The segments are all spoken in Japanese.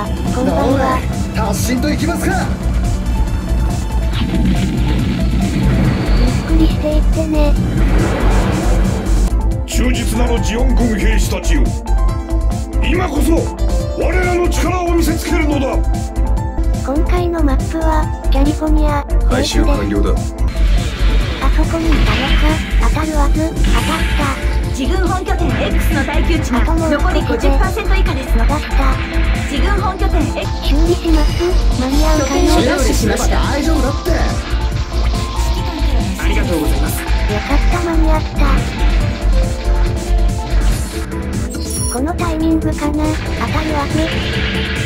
は、こんばんは。発進と行きますか。ゆっくりしていってね。忠実なるジオン軍兵士たちよ。今こそ我らの力を見せつけるのだ。今回のマップは、キャリフォニア、回収完了だ。あそこにいたのか、当たるはず、当たった。自軍本拠点 X の耐久値が残り50%以下です逃した。自軍本拠点 X 修理します。間に合うかな奪取しました大丈夫だってありがとうございますよかった間に合った。このタイミングかな当たるはず。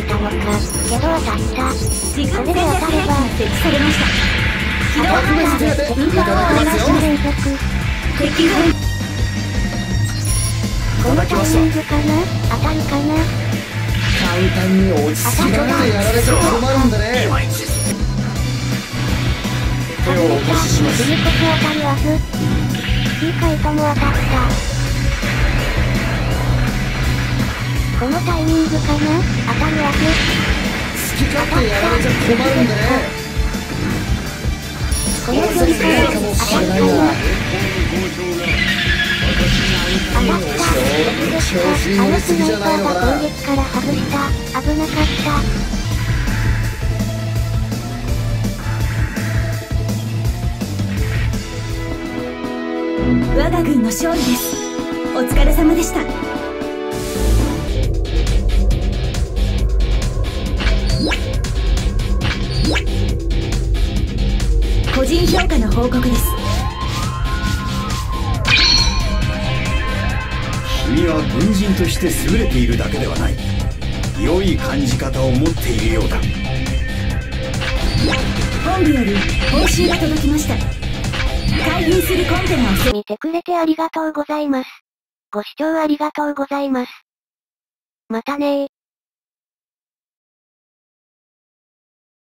え、いたのか。けど当たった。自軍戦略兵器が設置されました機動特別手当いただきますよ連続。敵軍このタイミングかな当たるかな簡単に落ち着かれてやられちゃ困るんだね手をお貸しします次こそ当たるはず。2回とも当たった。このタイミングかな？当たるはず。好き勝手やられちゃ困るんだねこの距離かもしれないな当たった。調子に乗りすぎじゃないのかなあのスナイパーが攻撃から外した。危なかった。我が軍の勝利ですお疲れ様でした個人評価の報告です。君は軍人として優れているだけではない。良い感じ方を持っているようだ。本部より報酬が届きました。開封するコンテナを。せ見てくれてありがとうございます。ご視聴ありがとうございます。またねー。